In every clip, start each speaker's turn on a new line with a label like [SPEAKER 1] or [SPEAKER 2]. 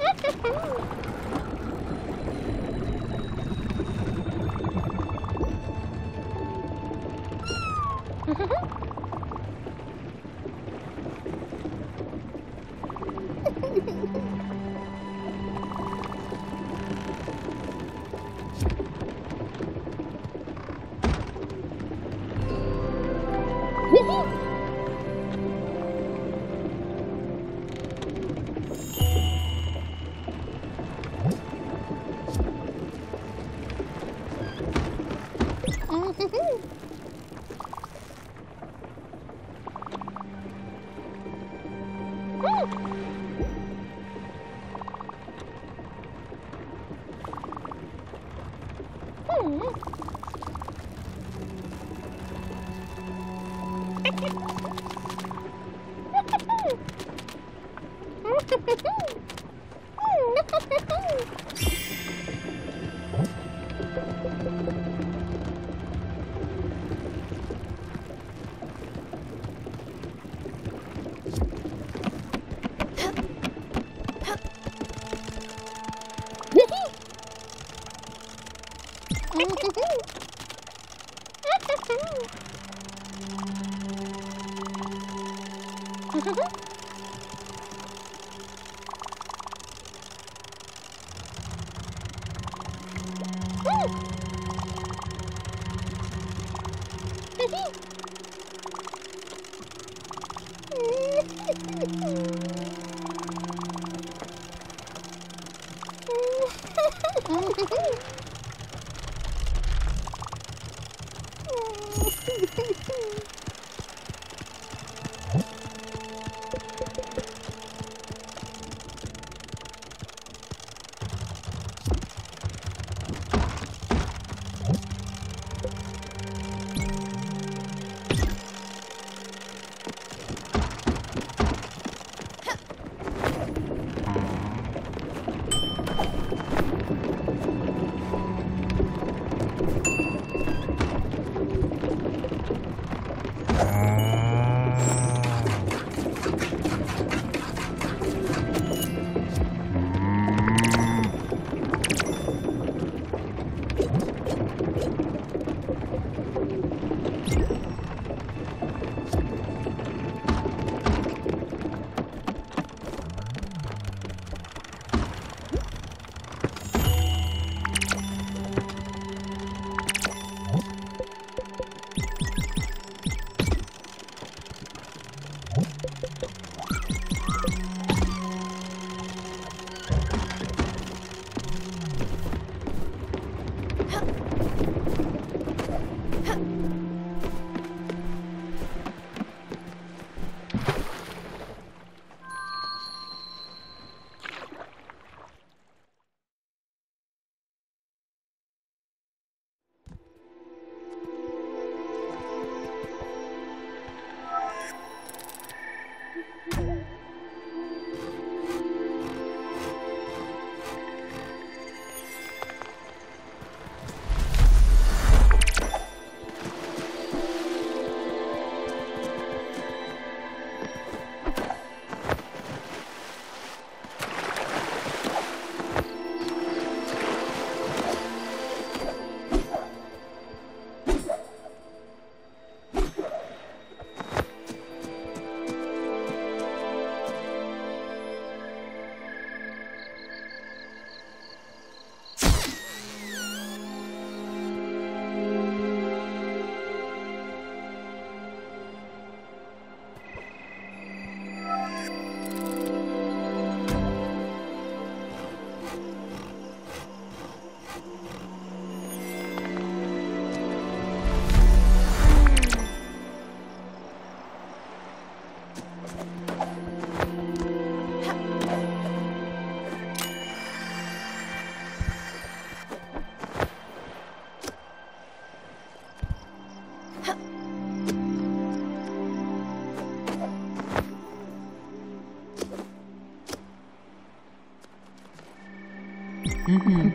[SPEAKER 1] Ha ha ha! Mm-hmm. Mm-hmm.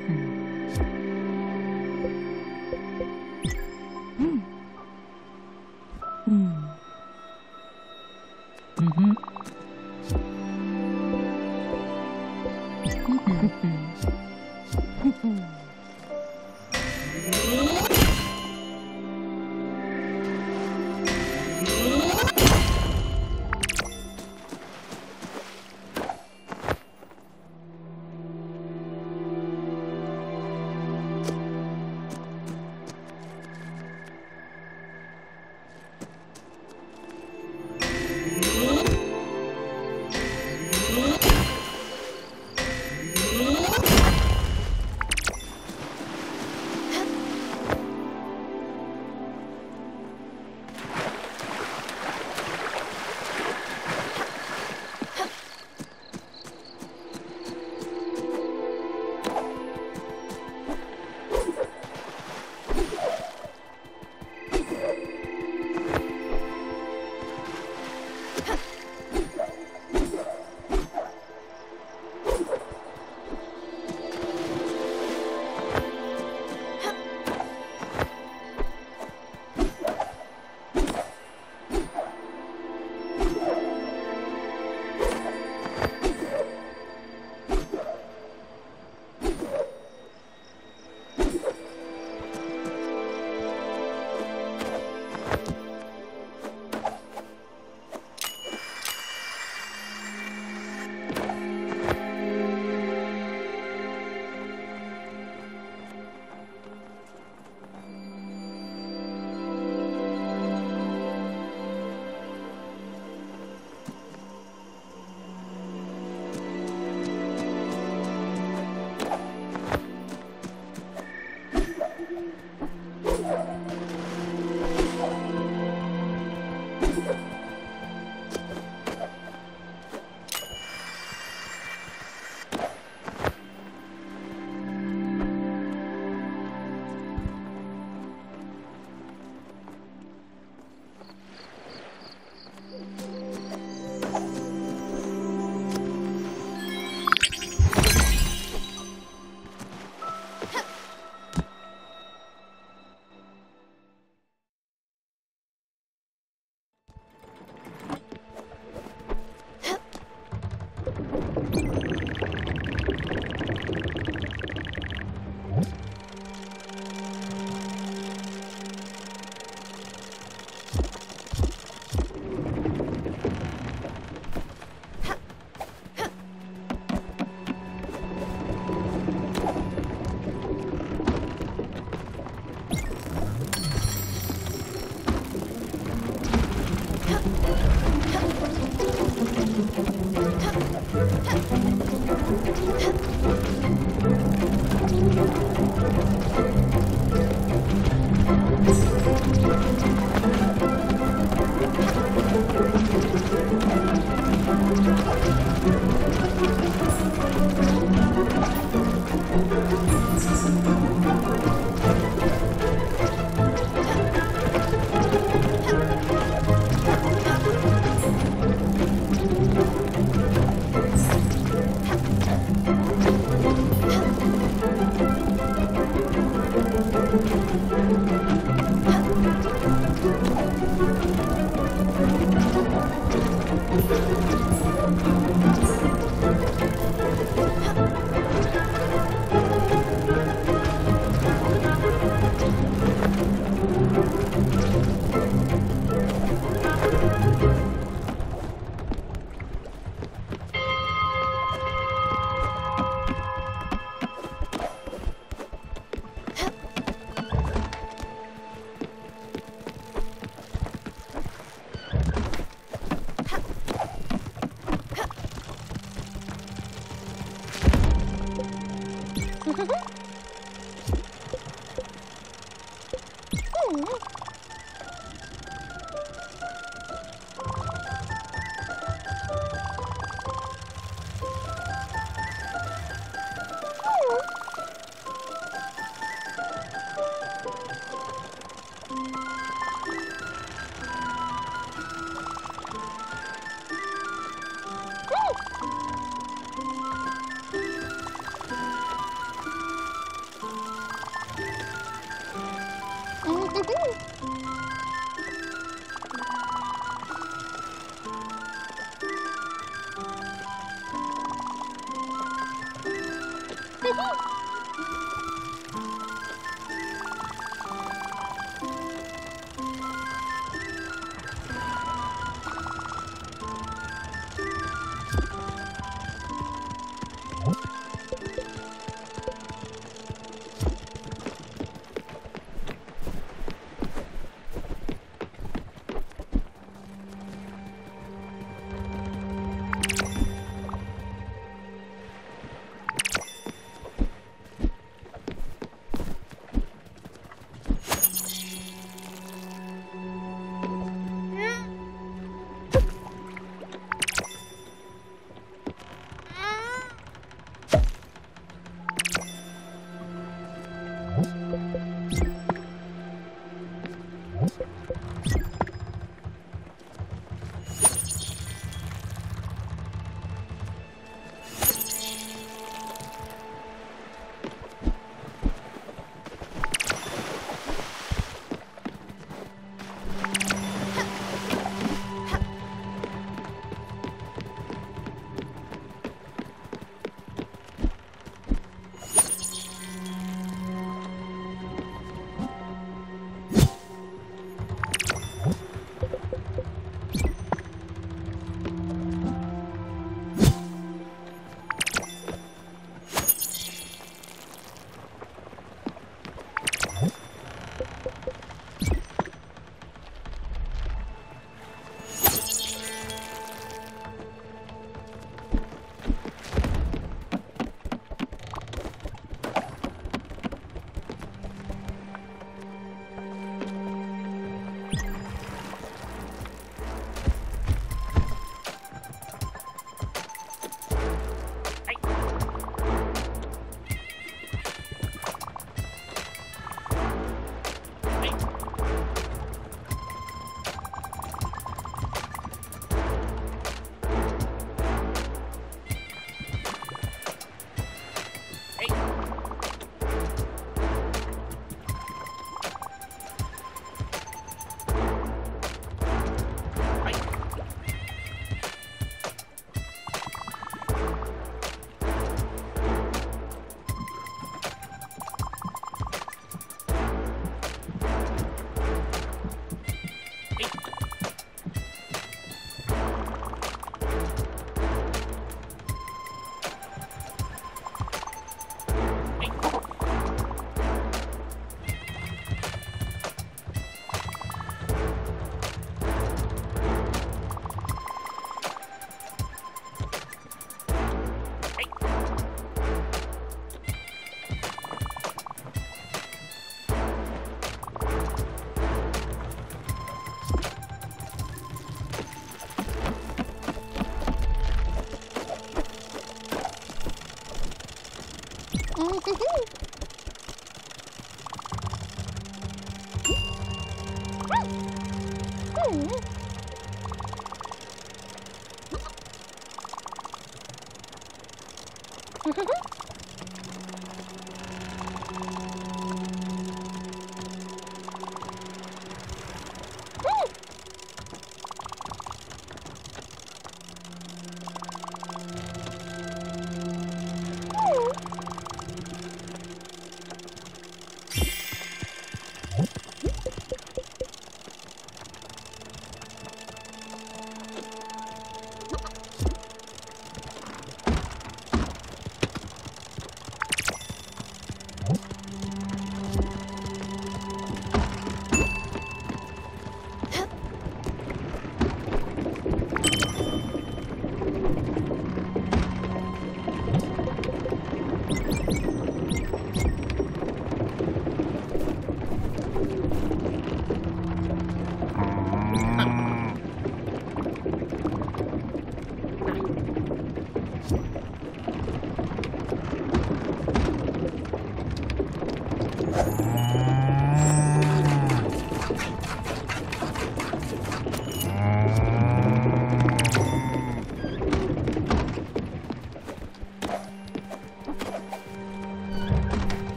[SPEAKER 1] Thank you.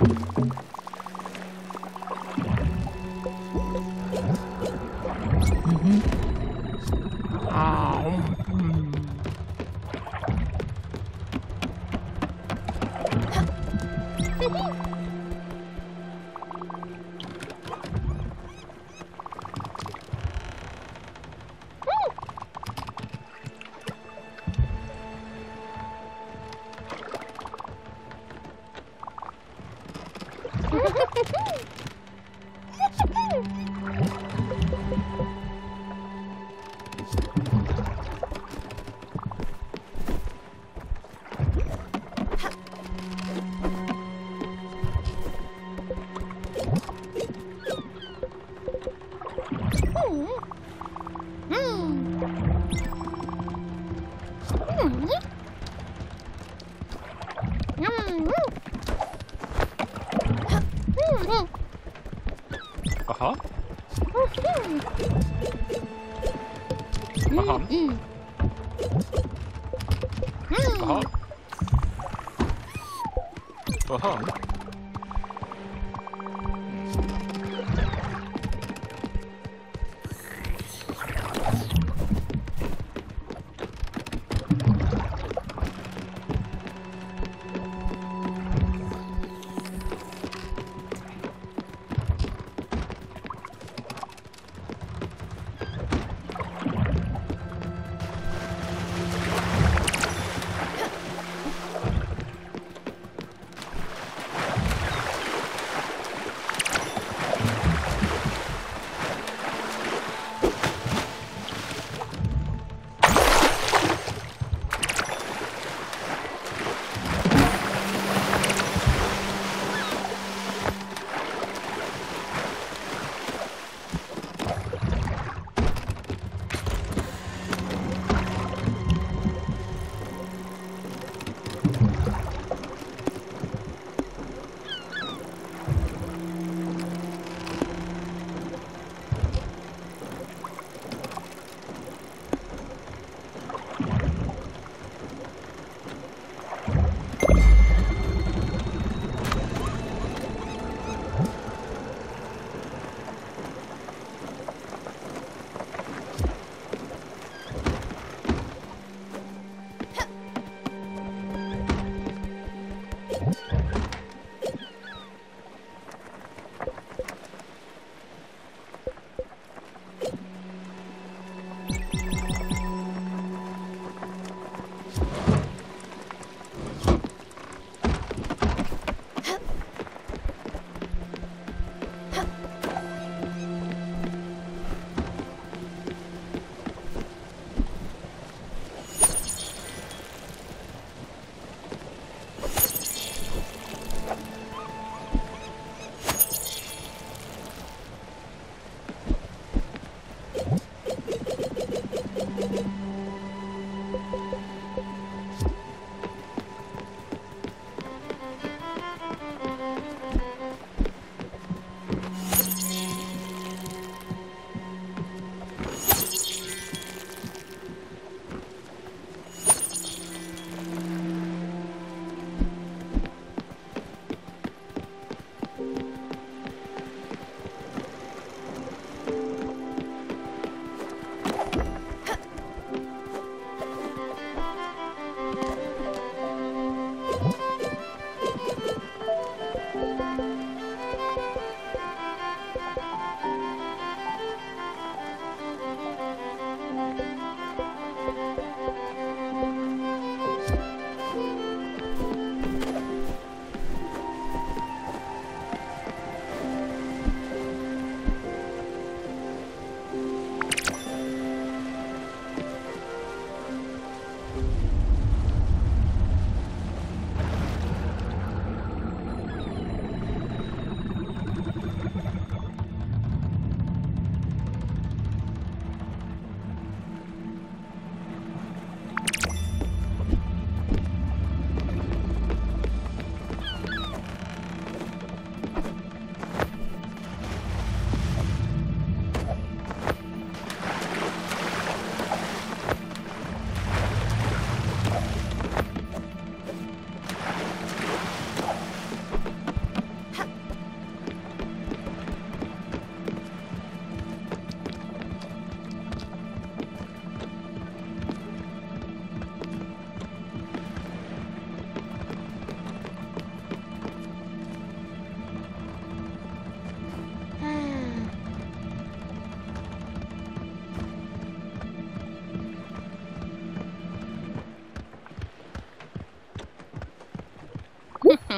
[SPEAKER 1] Thank you.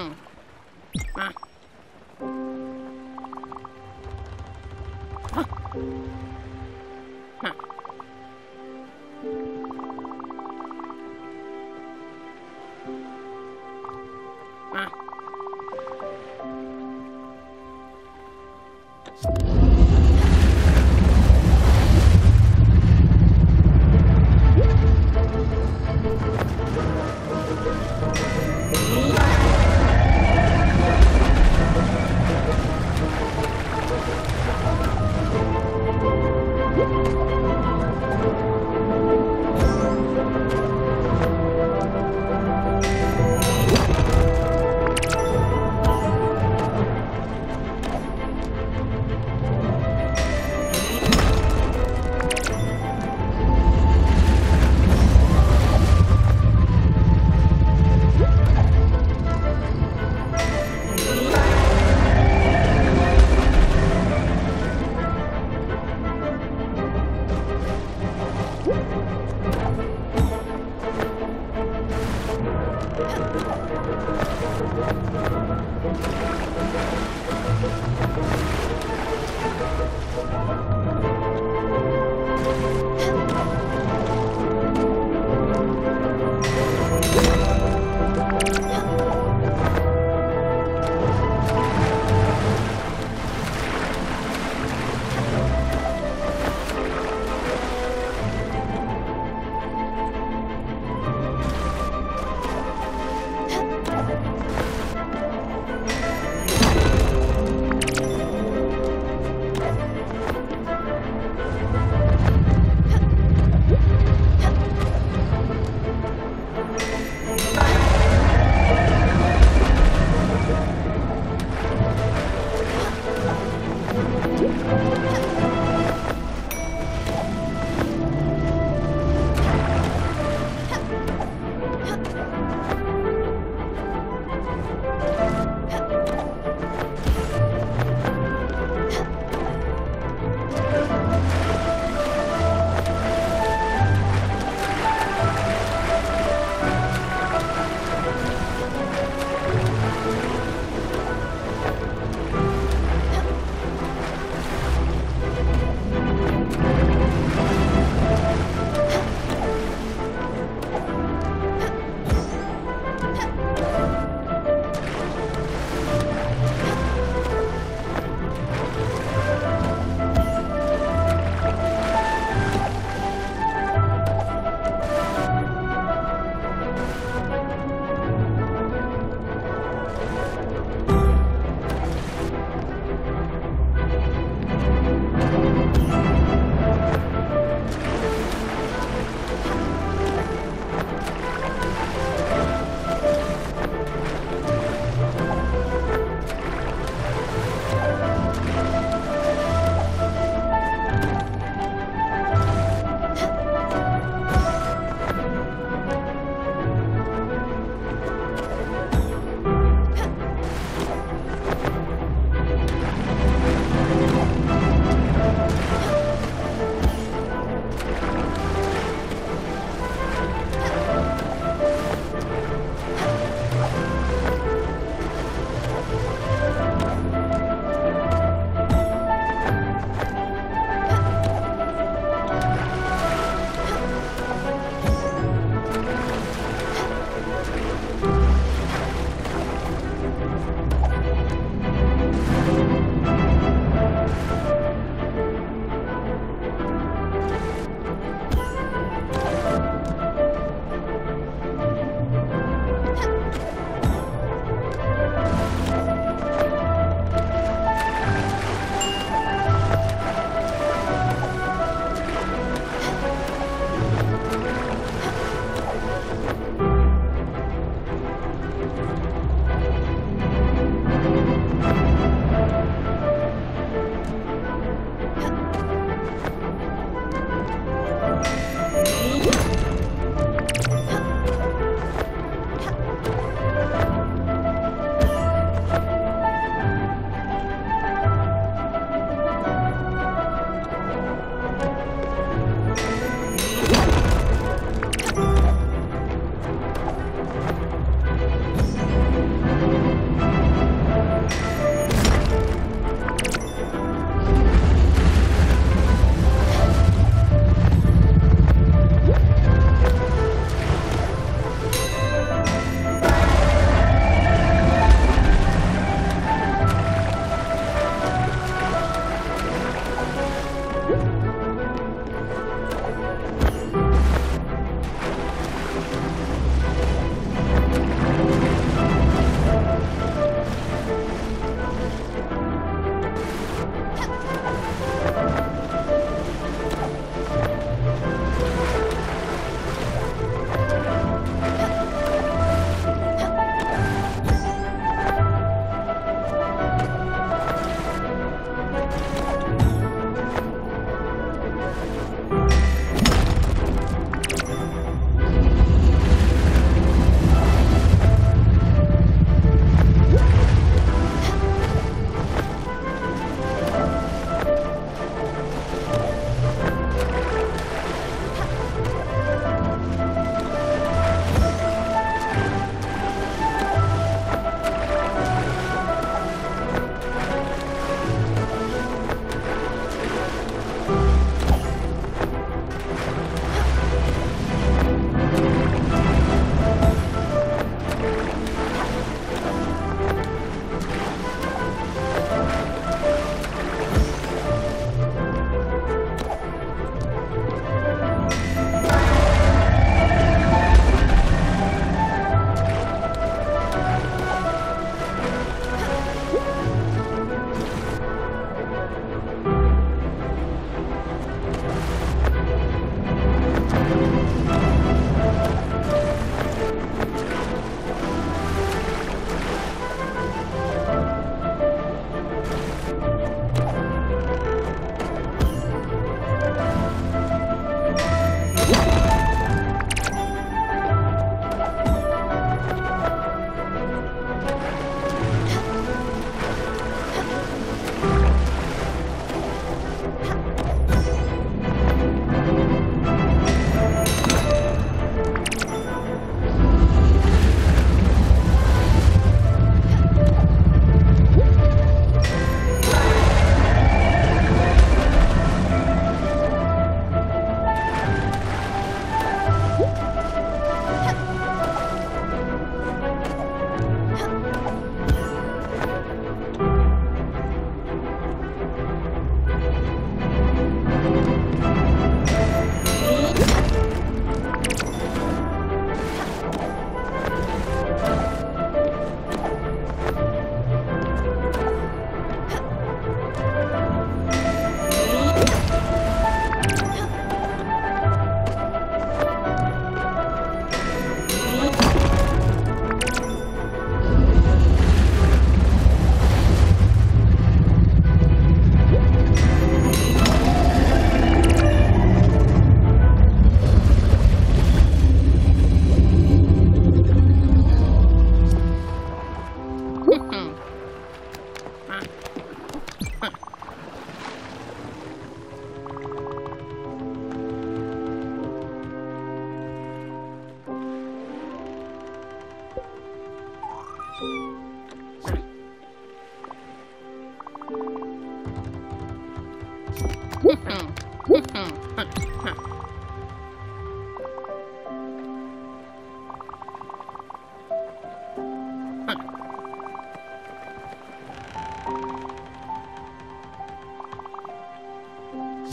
[SPEAKER 1] Mm.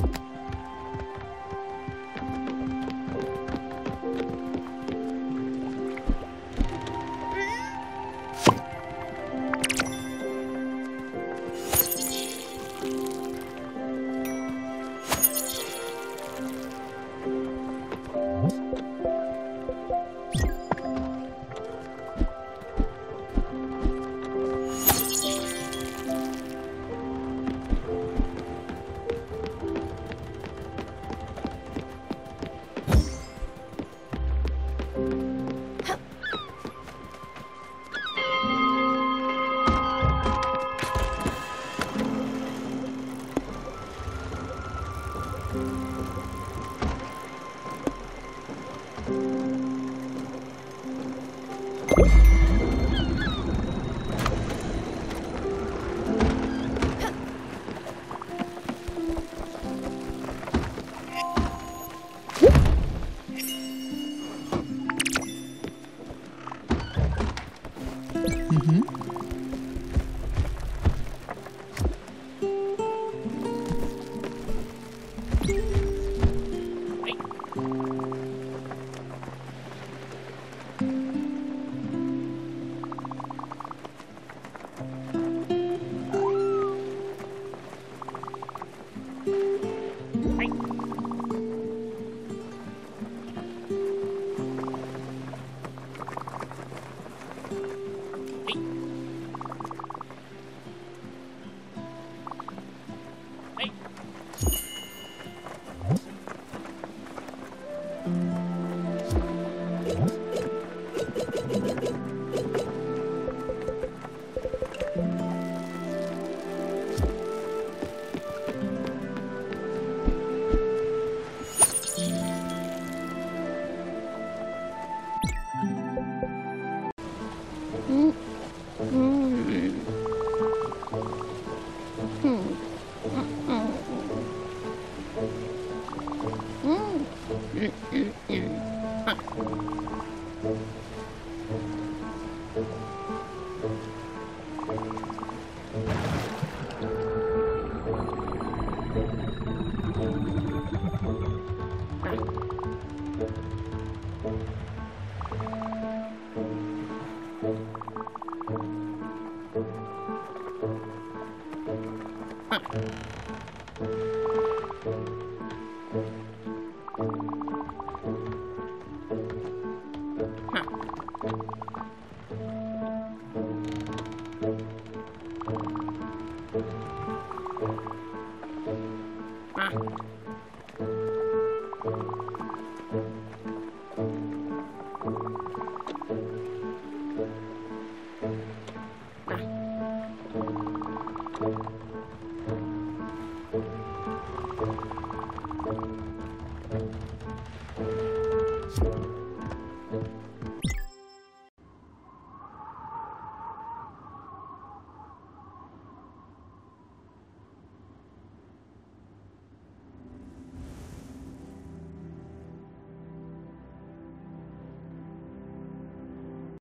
[SPEAKER 1] Bye.